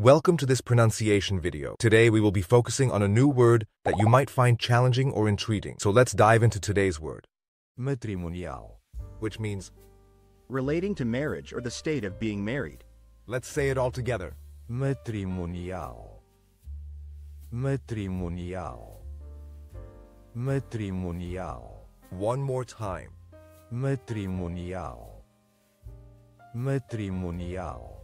Welcome to this pronunciation video. Today we will be focusing on a new word that you might find challenging or intriguing. So let's dive into today's word, matrimonial, which means, relating to marriage or the state of being married. let's say it all together. matrimonial, matrimonial, matrimonial, One more time. matrimonial, matrimonial,